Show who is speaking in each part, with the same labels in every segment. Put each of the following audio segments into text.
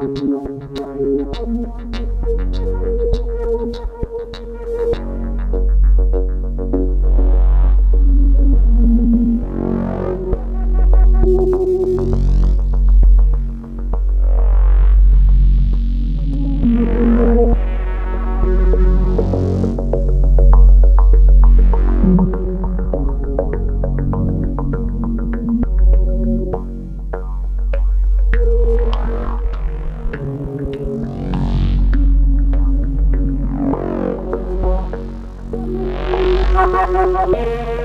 Speaker 1: Thank you. No, no,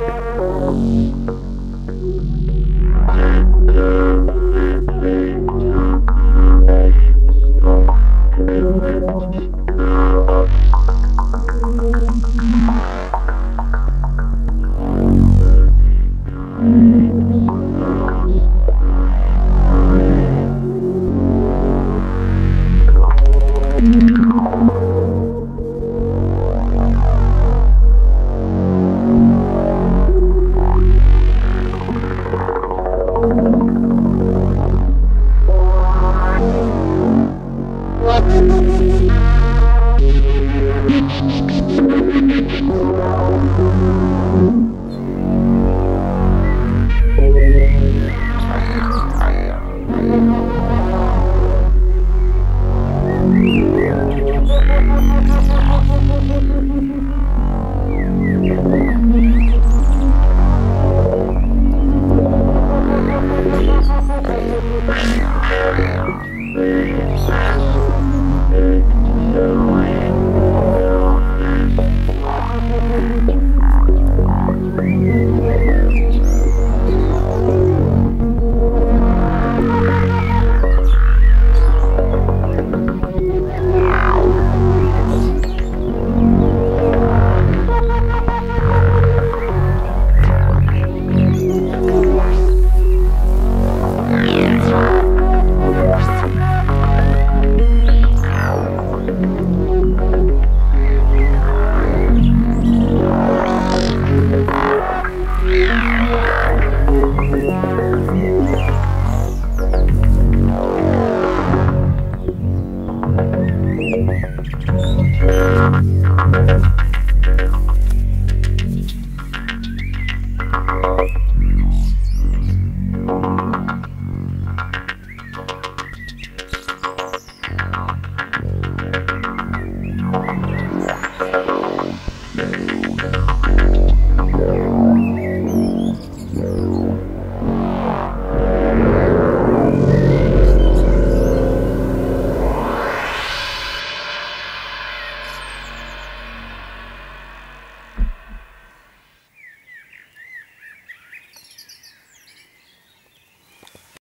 Speaker 1: Yeah.